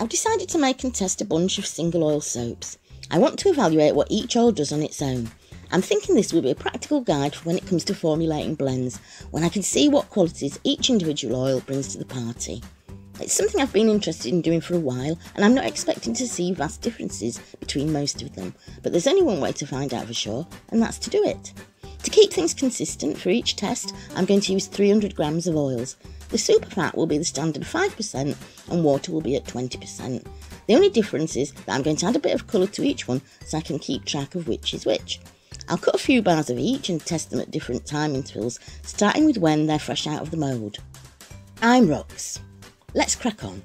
I've decided to make and test a bunch of single oil soaps. I want to evaluate what each oil does on its own. I'm thinking this will be a practical guide for when it comes to formulating blends, when I can see what qualities each individual oil brings to the party. It's something I've been interested in doing for a while, and I'm not expecting to see vast differences between most of them, but there's only one way to find out for sure, and that's to do it. To keep things consistent for each test, I'm going to use 300 grams of oils. The super fat will be the standard 5% and water will be at 20%. The only difference is that I'm going to add a bit of colour to each one so I can keep track of which is which. I'll cut a few bars of each and test them at different time intervals, starting with when they're fresh out of the mould. I'm Rox. Let's crack on.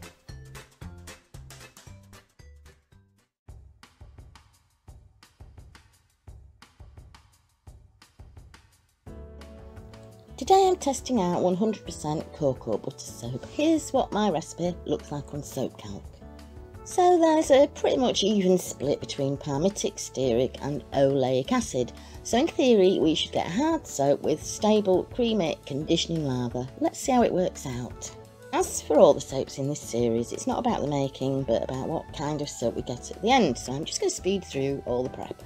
Today I'm testing out 100% cocoa butter soap. Here's what my recipe looks like on soap calc. So there's a pretty much even split between palmitic, stearic and oleic acid. So in theory we should get a hard soap with stable, creamy conditioning lather. Let's see how it works out. As for all the soaps in this series, it's not about the making but about what kind of soap we get at the end. So I'm just going to speed through all the prep.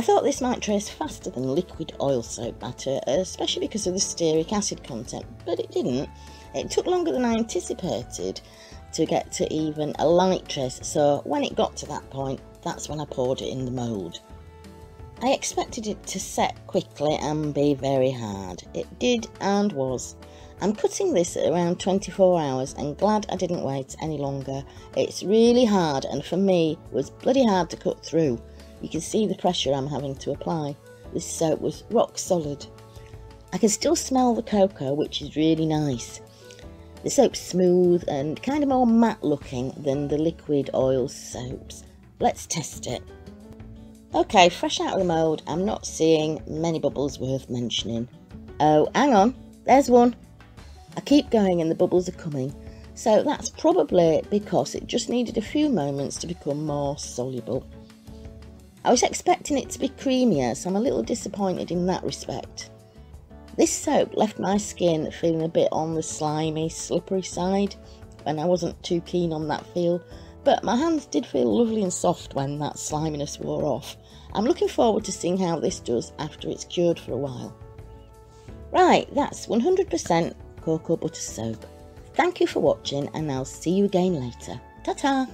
I thought this might trace faster than liquid oil soap batter, especially because of the stearic acid content, but it didn't. It took longer than I anticipated to get to even a light trace, so when it got to that point, that's when I poured it in the mould. I expected it to set quickly and be very hard. It did and was. I'm cutting this at around 24 hours and glad I didn't wait any longer. It's really hard and for me was bloody hard to cut through. You can see the pressure I'm having to apply. This soap was rock solid. I can still smell the cocoa, which is really nice. The soap's smooth and kind of more matte looking than the liquid oil soaps. Let's test it. Okay, fresh out of the mould, I'm not seeing many bubbles worth mentioning. Oh, hang on, there's one. I keep going and the bubbles are coming, so that's probably because it just needed a few moments to become more soluble. I was expecting it to be creamier, so I'm a little disappointed in that respect. This soap left my skin feeling a bit on the slimy, slippery side and I wasn't too keen on that feel, but my hands did feel lovely and soft when that sliminess wore off. I'm looking forward to seeing how this does after it's cured for a while. Right, that's 100% cocoa butter soap. Thank you for watching and I'll see you again later. Ta-ta!